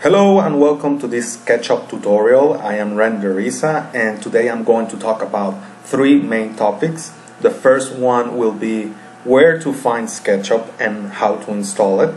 Hello and welcome to this SketchUp tutorial. I am Renderiza and today I'm going to talk about three main topics. The first one will be where to find SketchUp and how to install it.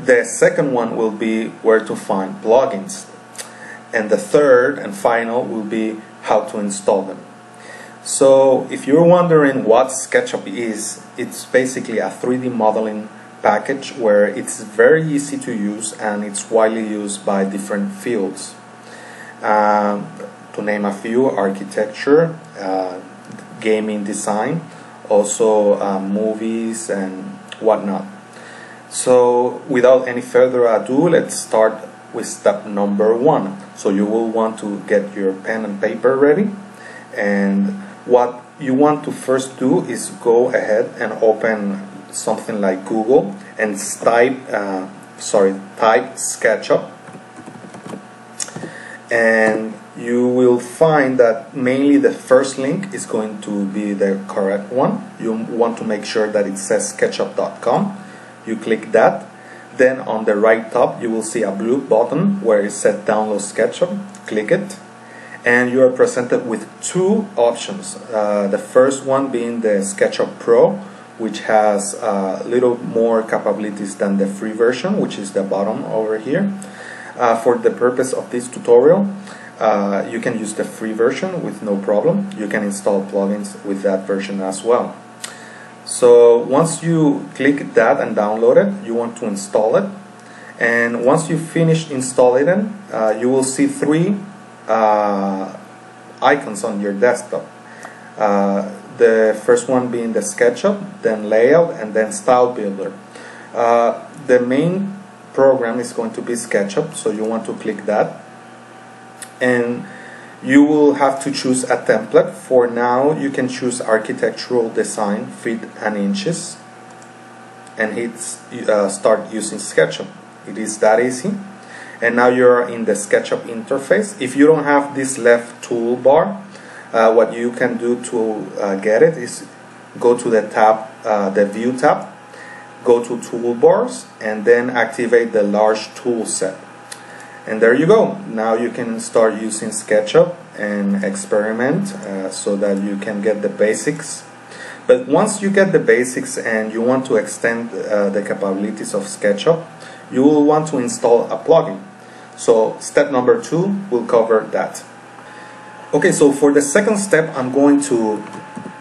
The second one will be where to find plugins. And the third and final will be how to install them. So if you're wondering what SketchUp is, it's basically a 3D modeling package where it's very easy to use and it's widely used by different fields. Um, to name a few, architecture, uh, gaming design, also uh, movies and whatnot. So without any further ado, let's start with step number one. So you will want to get your pen and paper ready and what you want to first do is go ahead and open something like Google and type uh, sorry type SketchUp. And you will find that mainly the first link is going to be the correct one. You want to make sure that it says sketchup.com you click that. Then on the right top you will see a blue button where it says download SketchUp. Click it. And you are presented with two options uh, the first one being the SketchUp Pro which has a little more capabilities than the free version, which is the bottom over here. Uh, for the purpose of this tutorial, uh, you can use the free version with no problem. You can install plugins with that version as well. So once you click that and download it, you want to install it. And once you finish installing it, uh, you will see three uh, icons on your desktop. The first one being the SketchUp, then Layout, and then Style Builder. Uh, the main program is going to be SketchUp, so you want to click that. And you will have to choose a template. For now, you can choose architectural design, feet and inches, and hit uh, start using SketchUp. It is that easy. And now you're in the SketchUp interface. If you don't have this left toolbar, uh, what you can do to uh, get it is go to the tab, uh, the View tab, go to Toolbars, and then activate the large tool set. And there you go. Now you can start using SketchUp and experiment uh, so that you can get the basics. But once you get the basics and you want to extend uh, the capabilities of SketchUp, you will want to install a plugin. So step number two will cover that. Okay, so for the second step, I'm going to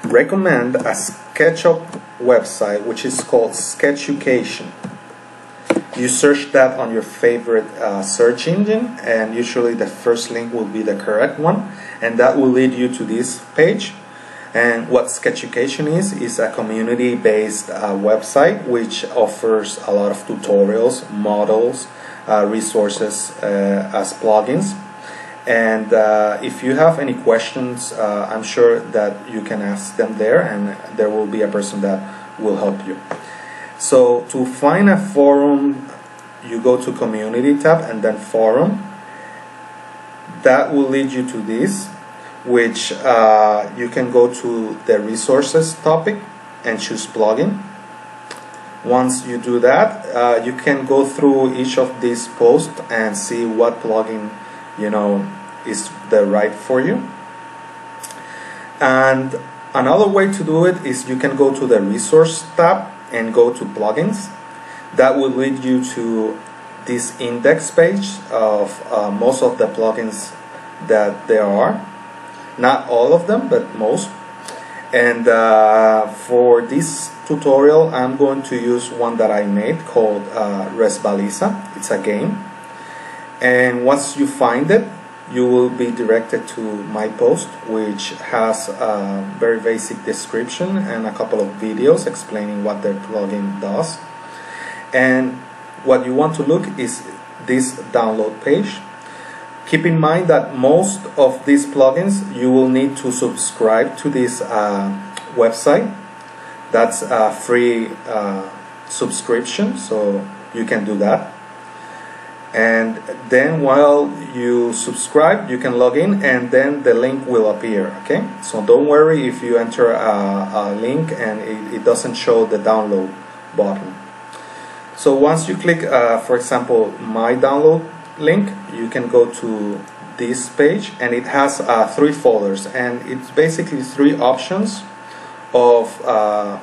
recommend a SketchUp website which is called Sketchucation. You search that on your favorite uh, search engine, and usually the first link will be the correct one, and that will lead you to this page. And what Sketchucation is, is a community based uh, website which offers a lot of tutorials, models, uh, resources uh, as plugins and uh, if you have any questions, uh, I'm sure that you can ask them there, and there will be a person that will help you. So to find a forum, you go to Community tab and then Forum. That will lead you to this, which uh, you can go to the Resources topic and choose Plugin. Once you do that, uh, you can go through each of these posts and see what plugin you know is the right for you. And another way to do it is you can go to the resource tab and go to plugins. That will lead you to this index page of uh, most of the plugins that there are. Not all of them but most. And uh, for this tutorial I'm going to use one that I made called uh, Resbaliza it's a game and once you find it you will be directed to my post which has a very basic description and a couple of videos explaining what the plugin does. And what you want to look is this download page. Keep in mind that most of these plugins you will need to subscribe to this uh, website. That's a free uh, subscription so you can do that and then while you subscribe you can log in and then the link will appear okay? So don't worry if you enter a, a link and it, it, doesn't show the download button. So once you click uh, for example my download link you can go to this page and it has uh, three folders. And it's basically three options of uh,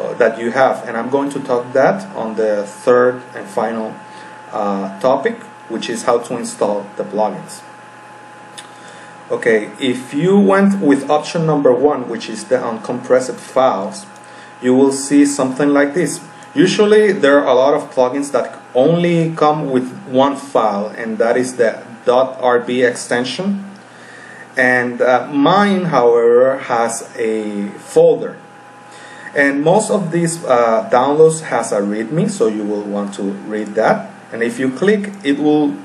uh, that you have. And I'm going to talk that on the third and final uh, topic which is how to install the plugins. Okay if you went with option number one which is the uncompressed files you will see something like this. Usually there are a lot of plugins that only come with one file and that is the .rb extension. And uh, mine however has a folder. And most of these uh, downloads has a readme so you will want to read that and if you click it will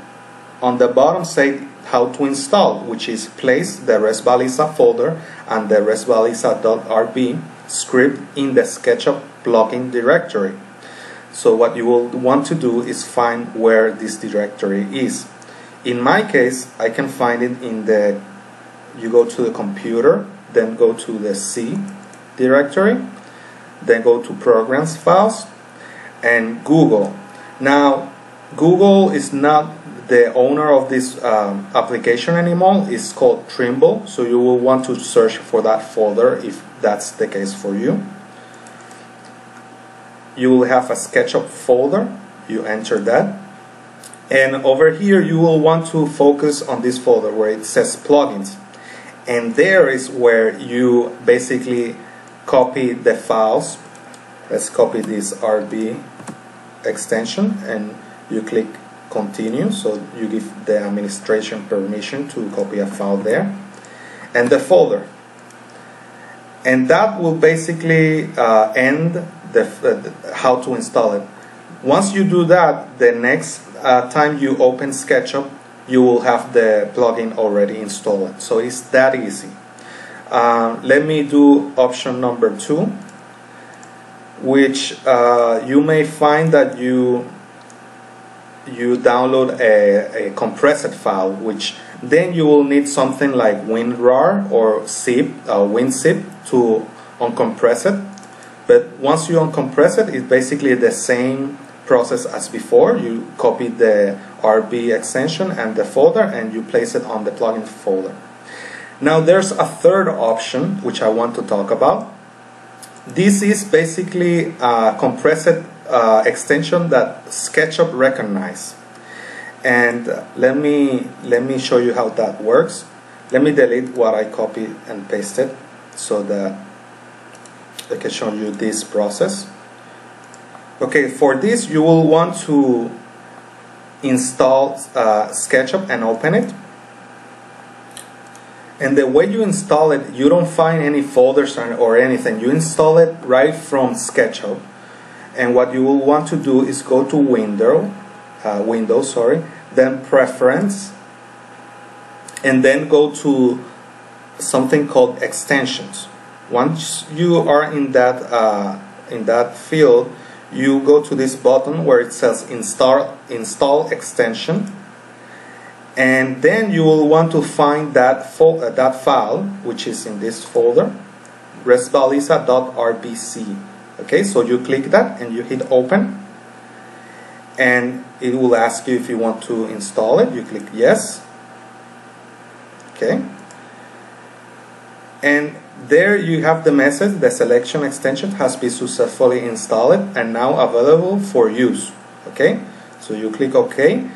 on the bottom say how to install which is place the resbalisa folder and the resbalisa.rb script in the SketchUp plugin directory so what you will want to do is find where this directory is. In my case, I can find it in the, you go to the computer, then go to the C directory, then go to programs files, and Google. Now, Google is not the owner of this um, application anymore. It's called Trimble, so you will want to search for that folder if that's the case for you. You will have a SketchUp folder. You enter that. And over here you will want to focus on this folder where it says plugins. And there is where you basically copy the files. Let's copy this RB extension and you click continue so you give the administration permission to copy a file there and the folder and that will basically uh, end the, uh, how to install it. Once you do that, the next uh, time you open SketchUp, you will have the plugin already installed. So it's that easy. Uh, let me do option number two, which uh, you may find that you you download a, a compressed file, which then you will need something like WinRAR or zip, uh, WinZip to uncompress it but once you uncompress it, it's basically the same process as before. You copy the RB extension and the folder and you place it on the plugin folder. Now there's a third option which I want to talk about. This is basically a compressed uh, extension that SketchUp recognizes. And let me let me show you how that works. Let me delete what I copied and pasted so that I can show you this process. Okay, for this you will want to install uh, SketchUp and open it. And the way you install it, you don't find any folders or anything. You install it right from SketchUp. And what you will want to do is go to Window, uh, Windows, sorry, then Preference, and then go to something called Extensions. Once you are in that uh, in that field, you go to this button where it says install install extension, and then you will want to find that uh, that file which is in this folder, resbalisa.rbz. Okay, so you click that and you hit open, and it will ask you if you want to install it. You click yes. Okay, and there you have the message, the selection extension has been successfully installed and now available for use. Okay, so you click OK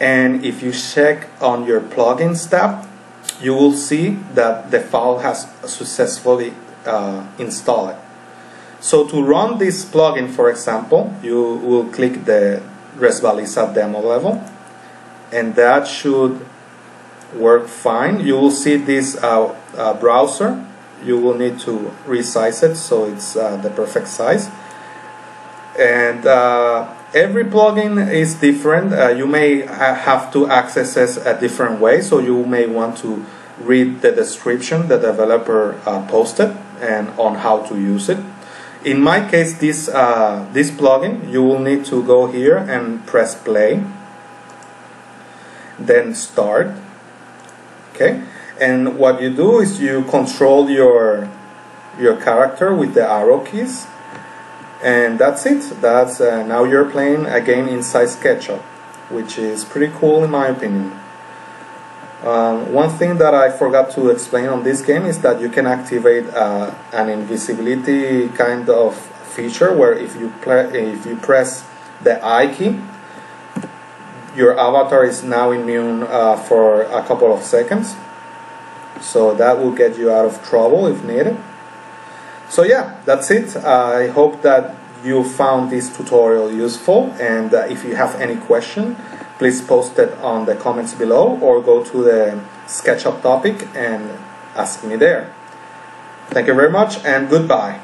and if you check on your plugins tab, you will see that the file has successfully uh, installed. So to run this plugin, for example, you will click the Resbalisa demo level and that should work fine. You will see this uh, uh, browser. You will need to resize it so it's uh, the perfect size. And uh, every plugin is different. Uh, you may have to access it a different way so you may want to read the description the developer uh, posted and on how to use it in my case this uh, this plugin you will need to go here and press play then start okay and what you do is you control your your character with the arrow keys and that's it that's uh, now you're playing again inside SketchUp which is pretty cool in my opinion. Um, one thing that I forgot to explain on this game is that you can activate uh, an invisibility kind of feature where if you if you press the I key, your avatar is now immune uh, for a couple of seconds. So that will get you out of trouble if needed. So yeah, that's it. I hope that you found this tutorial useful and uh, if you have any question, please post it on the comments below or go to the SketchUp topic and ask me there. Thank you very much and goodbye.